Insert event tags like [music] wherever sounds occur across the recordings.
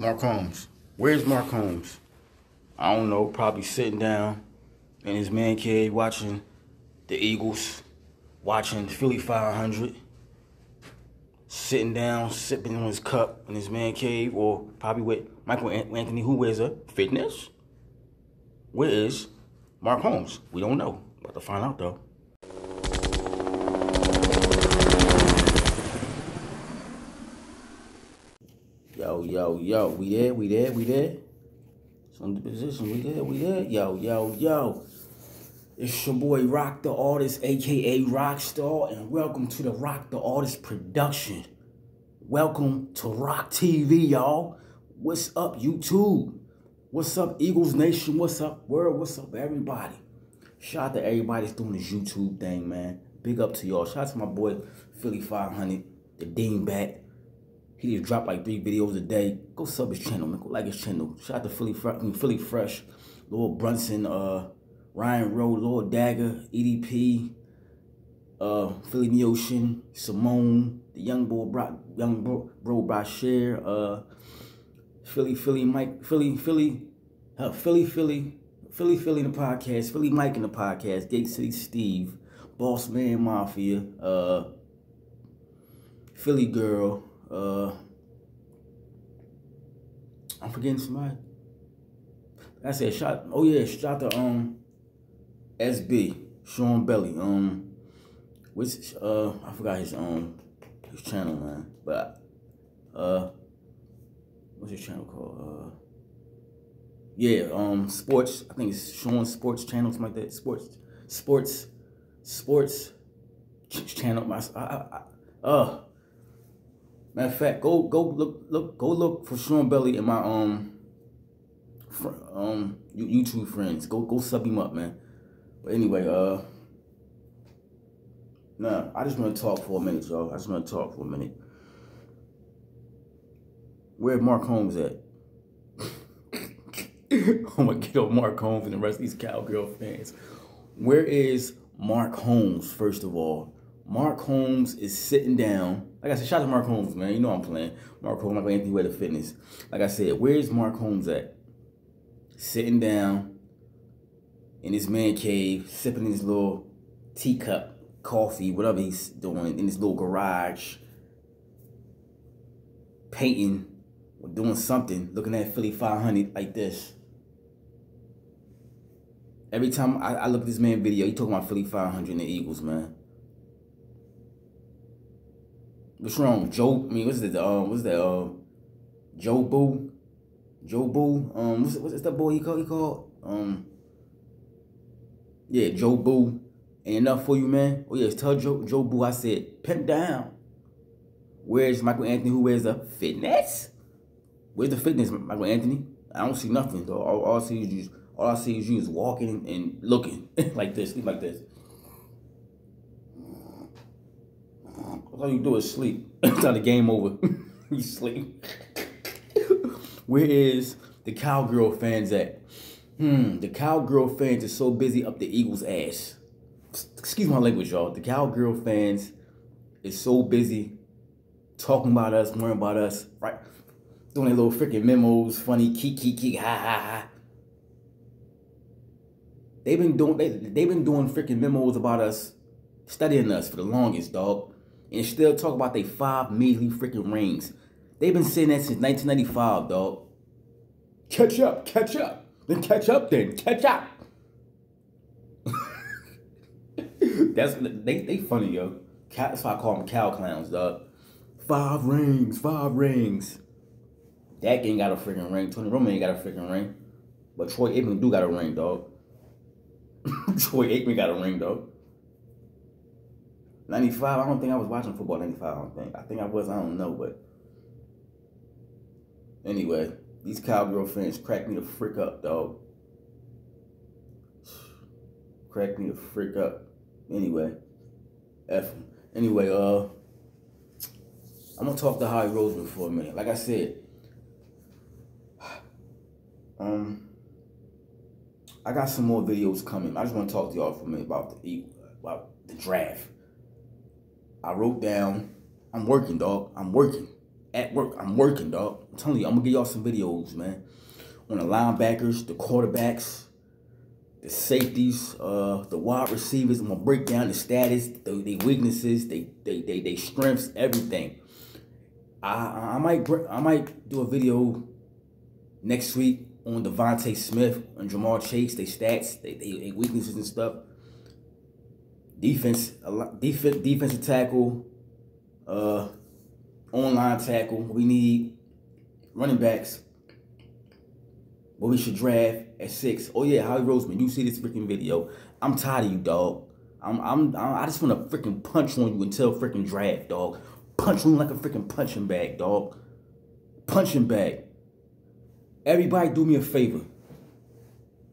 Mark Holmes. Where's Mark Holmes? I don't know. Probably sitting down in his man cave watching the Eagles, watching Philly 500, sitting down, sipping on his cup in his man cave, or probably with Michael Anthony, who wears a fitness. Where is Mark Holmes? We don't know. About to find out though. Yo, yo, yo, we there, we there, we there. It's on the position, we there, we there. Yo, yo, yo. It's your boy Rock the Artist, aka Rockstar, and welcome to the Rock the Artist production. Welcome to Rock TV, y'all. What's up, YouTube? What's up, Eagles Nation? What's up, world? What's up, everybody? Shout out to everybody that's doing this YouTube thing, man. Big up to y'all. Shout out to my boy Philly 500, the Dean Bat. He just dropped like three videos a day. Go sub his channel, man. Go like his channel. Shout out to Philly, Fre I mean, Philly Fresh, Lord Brunson, uh, Ryan Rowe, Lord Dagger, EDP, uh, Philly Neocean, Simone, the young boy, young bro, bro Brasher, uh, Philly, Philly, Mike, Philly, Philly, uh, Philly, Philly, Philly, Philly in the podcast, Philly Mike in the podcast, Gate City Steve, Boss Man Mafia, uh, Philly Girl, uh, I'm forgetting somebody. I said shot. Oh yeah, shot the um SB Sean Belly. Um, which uh I forgot his um his channel man, but uh what's his channel called? Uh, yeah, um, sports. I think it's Sean Sports Channel, something like that. Sports, sports, sports channel. My, I, I, uh, Matter of fact, go go look look go look for Sean Belly and my um fr um YouTube friends. Go go sub him up, man. But anyway, uh, nah, I just want to talk for a minute, y'all. I just want to talk for a minute. Where Mark Holmes at? [laughs] I'm gonna get on Mark Holmes and the rest of these cowgirl fans. Where is Mark Holmes? First of all, Mark Holmes is sitting down. Like I said, shout out to Mark Holmes, man. You know I'm playing. Mark Holmes, Michael Anthony to Fitness. Like I said, where's Mark Holmes at? Sitting down in his man cave, sipping his little teacup, coffee, whatever he's doing in his little garage, painting or doing something, looking at Philly 500 like this. Every time I, I look at this man video, he talking about Philly 500 and the Eagles, man. What's wrong? Joe, I mean, what's that? Um, what's that? Uh, Joe Boo, Joe Boo. Um, what's what's that boy he called? He called um. Yeah, Joe Boo. Ain't enough for you, man. Oh yes, tell Joe Joe Boo I said pimp down. Where's Michael Anthony who wears a fitness? Where's the fitness, Michael Anthony? I don't see nothing though. All, all I see is you. All I see is you is walking and looking [laughs] like this, like this. All you do is sleep. [laughs] Until the game over. [laughs] you sleep. Where is the cowgirl fans at? Hmm, the cowgirl fans are so busy up the Eagles' ass. Excuse my language, y'all. The cowgirl fans is so busy talking about us, worrying about us, right? Doing their little freaking memos, funny, keek, keek, keek, ha, ha, ha. They've been doing they, they've been doing freaking memos about us, studying us for the longest, dog and still talk about they five measly freaking rings. They've been saying that since 1995, dog. Catch up, catch up. Then catch up then. Catch up. [laughs] That's they they funny, yo. That's why I call them cow clowns, dog. Five rings, five rings. That ain't got a freaking ring. Tony Romo ain't got a freaking ring. But Troy Aikman do got a ring, dog. [laughs] Troy Aikman got a ring, dog. 95, I don't think I was watching football 95, I don't think. I think I was, I don't know, but anyway, these cowgirl fans crack me the frick up, dog. [sighs] Crack me the frick up. Anyway, F them. Anyway, uh, I'm gonna talk to Howie Roseman for a minute. Like I said, [sighs] um, I got some more videos coming. I just want to talk to y'all for a minute about the about the draft. I wrote down, I'm working, dog. I'm working at work. I'm working, dog. I'm telling you, I'm gonna give y'all some videos, man. On the linebackers, the quarterbacks, the safeties, uh, the wide receivers. I'm gonna break down the status, the, the weaknesses, they, they, they, they strengths, everything. I, I might, I might do a video next week on DeVonta Smith and Jamal Chase, they stats, they, they weaknesses and stuff. Defense, a lot, defense, defensive tackle, uh, online tackle. We need running backs. What we should draft at six. Oh yeah, Howie Roseman, you see this freaking video. I'm tired of you, dog. I'm, I'm, I just want to freaking punch on you until freaking draft, dog. Punch on like a freaking punching bag, dog. Punching bag. Everybody do me a favor.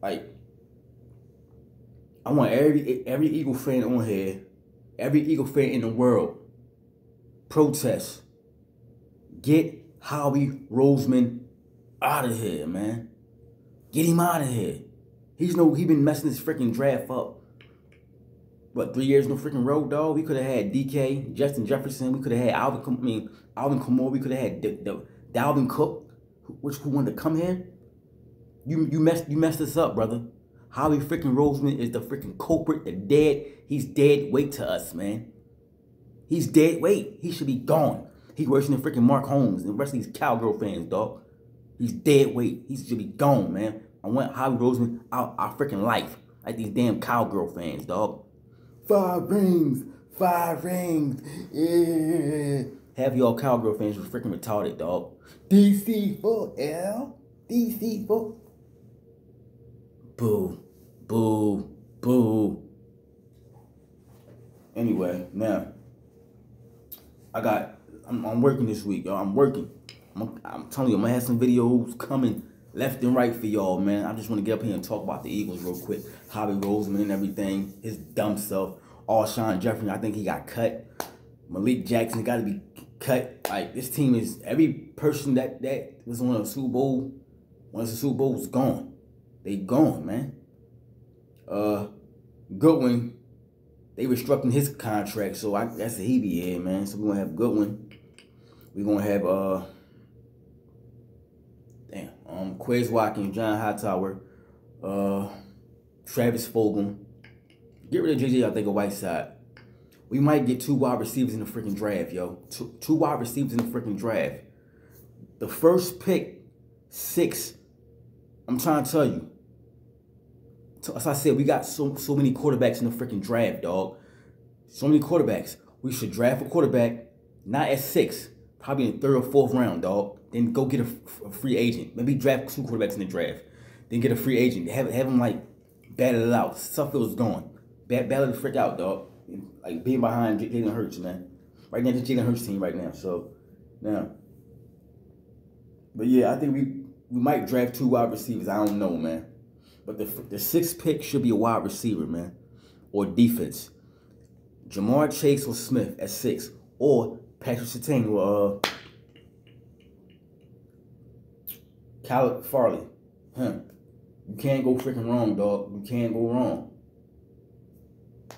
Like, I want every every Eagle fan on here, every Eagle fan in the world, protest. Get Howie Roseman out of here, man. Get him out of here. He's no he been messing this freaking draft up. What three years no freaking road dog? We could have had DK, Justin Jefferson. We could have had Alvin. I mean Alvin Kamara. We could have had the, the Dalvin Cook which who wanted to come here. You you messed you messed this up, brother. Howie freaking Roseman is the freaking culprit, the dead. He's dead weight to us, man. He's dead weight. He should be gone. He worse than freaking Mark Holmes and the rest of these cowgirl fans, dog. He's dead weight. He should be gone, man. I want Howie Roseman out our freaking life. Like these damn cowgirl fans, dog. Five rings. Five rings. Yeah. Have y'all cowgirl fans was freaking retarded, dog. DC for L. DC for. Boo. Boo. Boo. Anyway, now. I got. I'm, working this week, y'all. I'm working. I'm, I'm, telling you, I'm gonna have some videos coming left and right for y'all, man. I just want to get up here and talk about the Eagles real quick. Howie Roseman and everything, his dumb self. Alshon Jeffery, I think he got cut. Malik Jackson got to be cut. Like this team is every person that that was on a Super Bowl, once the Super Bowl was gone. They gone, man. Uh, Goodwin, they restructuring his contract, so I that's a he be here, man. So we're gonna have Goodwin. We're gonna have uh, damn, um, Quez Watkins, John Hightower, uh, Travis Fulgham. Get rid of JJ. I think a Whiteside we might get two wide receivers in the freaking draft, yo. Two, two wide receivers in the freaking draft. The first pick, six. I'm trying to tell you. As I said, we got so so many quarterbacks in the freaking draft, dog. So many quarterbacks. We should draft a quarterback, not at six, probably in third or fourth round, dog. Then go get a, a free agent. Maybe draft two quarterbacks in the draft. Then get a free agent. Have have them like battle it out. Sudfeld gone. Battle the frick out, dog like being behind Jalen Hurts, man. Right now, the Jalen Hurts team right now. So now, but yeah, I think we we might draft two wide receivers. I don't know, man. But the the sixth pick should be a wide receiver, man, or defense. Ja'Marr Chase or Smith at six, or Patrick Surtain or uh, Farley. Huh. You can't go freaking wrong, dog. You can't go wrong.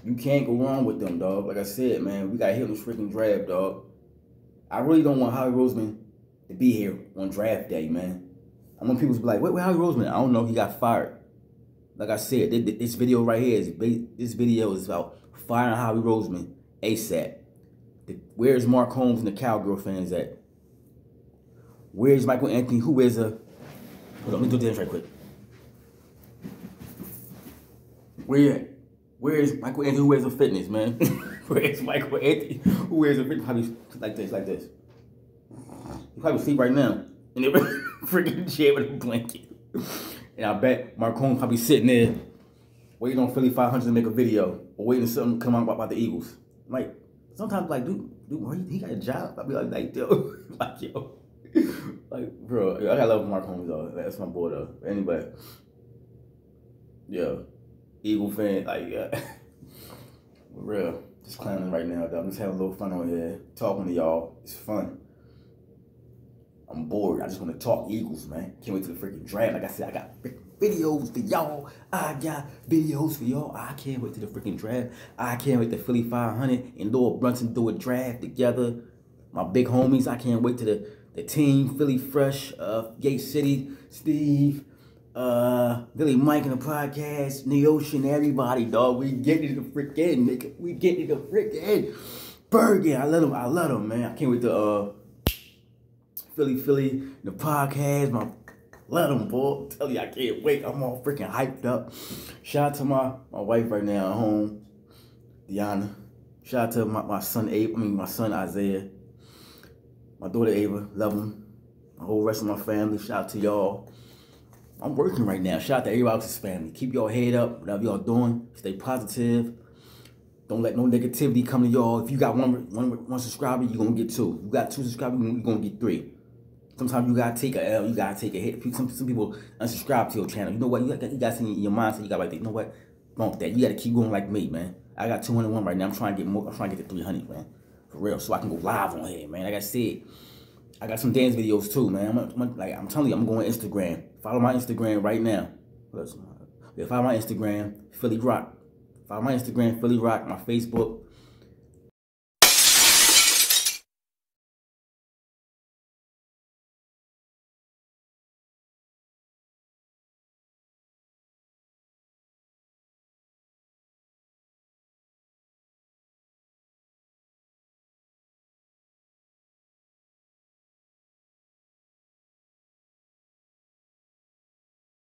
You can't go wrong with them, dog. Like I said, man, we got hit freaking draft, dog. I really don't want Howie Roseman to be here on draft day, man. I want people to be like, wait, where Howie Roseman? I don't know. He got fired. Like I said, this video right here is this video is about firing Howie Roseman ASAP. Where's Mark Holmes and the Cowgirl fans at? Where's Michael Anthony? Who is a? Hold on, let me do this right quick. Where where is Michael Anthony who wears a fitness, man? [laughs] Where's Michael Anthony who wears a fitness? Probably like this, like this. He probably sleep right now in the [laughs] freaking chair with a blanket. And I bet Marcone probably sitting there waiting on Philly 500 to make a video or waiting for something to come out about the Eagles. Like, sometimes, like, dude, dude, he got a job. I be like, like, yo, [laughs] like, yo. Like, bro, I gotta love Mark Holmes, though. That's my boy, though. Anyway, yeah. Eagle fan, like, uh, [laughs] real. Just clowning right now, though. I'm just having a little fun on here, talking to y'all. It's fun. I'm bored. I just want to talk Eagles, man. Can't wait to the freaking draft. Like I said, I got videos for y'all. I got videos for y'all. I can't wait to the freaking draft. I can't wait to Philly 500 and Lord Brunson do a draft together. My big homies, I can't wait to the the team, Philly Fresh, uh, Gate City, Steve, uh, Philly Mike in the podcast, Neocean, everybody, dog. We getting the freaking, in, nigga. We getting the freaking in. Bergen, I love him. I love him, man. I can't wait to uh Philly Philly the podcast. My love them boy. Tell you I can't wait. I'm all freaking hyped up. Shout out to my my wife right now at home, Deanna. Shout out to my, my son Abe. I mean my son Isaiah. My daughter Ava. Love him. The whole rest of my family. Shout out to y'all. I'm working right now. Shout out to everybody else's family. Keep your head up, whatever y'all doing. Stay positive. Don't let no negativity come to y'all. If you got one, one, one subscriber, you're going to get two. You got two subscribers, you're going to get three. Sometimes you got to take a L. You got to take a hit. Some, some people unsubscribe to your channel. You know what? You got, you got to in your mindset. You gotta like, you know what? Bump that. You got to keep going like me, man. I got 201 right now. I'm trying to get more. I'm trying to get to 300, man. For real. So I can go live on here, man. Like I said, I got some dance videos too, man. I'm, I'm, like I'm telling you, I'm going Instagram. Follow my Instagram right now. Yeah, follow my Instagram, Philly Rock. Follow my Instagram, Philly Rock. My Facebook,